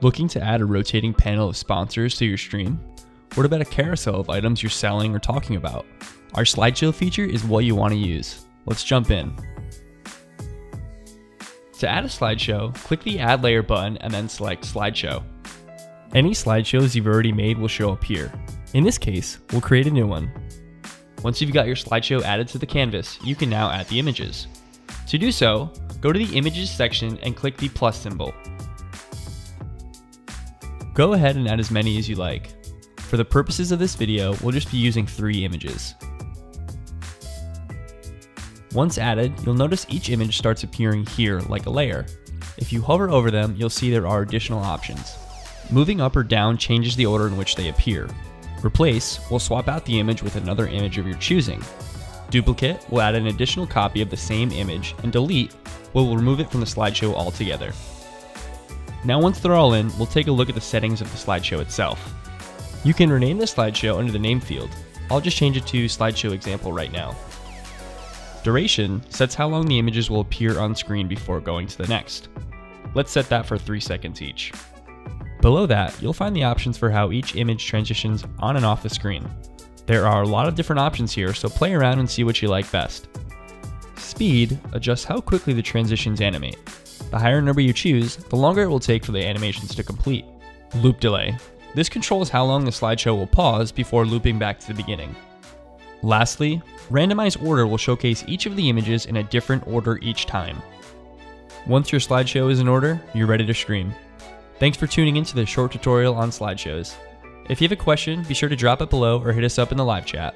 Looking to add a rotating panel of sponsors to your stream? What about a carousel of items you're selling or talking about? Our slideshow feature is what you want to use. Let's jump in. To add a slideshow, click the Add Layer button and then select Slideshow. Any slideshows you've already made will show up here. In this case, we'll create a new one. Once you've got your slideshow added to the canvas, you can now add the images. To do so, go to the Images section and click the plus symbol. Go ahead and add as many as you like. For the purposes of this video, we'll just be using three images. Once added, you'll notice each image starts appearing here like a layer. If you hover over them, you'll see there are additional options. Moving up or down changes the order in which they appear. Replace will swap out the image with another image of your choosing. Duplicate will add an additional copy of the same image, and Delete will remove it from the slideshow altogether. Now once they're all in, we'll take a look at the settings of the slideshow itself. You can rename the slideshow under the name field. I'll just change it to slideshow example right now. Duration sets how long the images will appear on screen before going to the next. Let's set that for 3 seconds each. Below that, you'll find the options for how each image transitions on and off the screen. There are a lot of different options here, so play around and see what you like best. Speed adjusts how quickly the transitions animate. The higher number you choose, the longer it will take for the animations to complete. Loop delay. This controls how long the slideshow will pause before looping back to the beginning. Lastly, randomized order will showcase each of the images in a different order each time. Once your slideshow is in order, you're ready to stream. Thanks for tuning into this short tutorial on slideshows. If you have a question, be sure to drop it below or hit us up in the live chat.